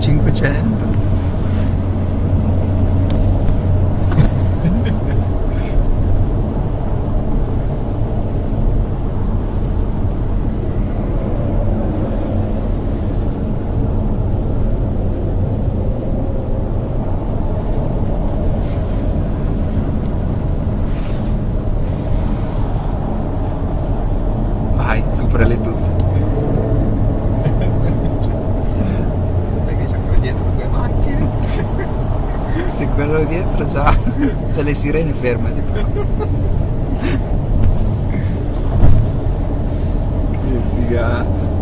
500 vai supera le tutte se quello dietro già c'è le sirene ferme di qua che figata.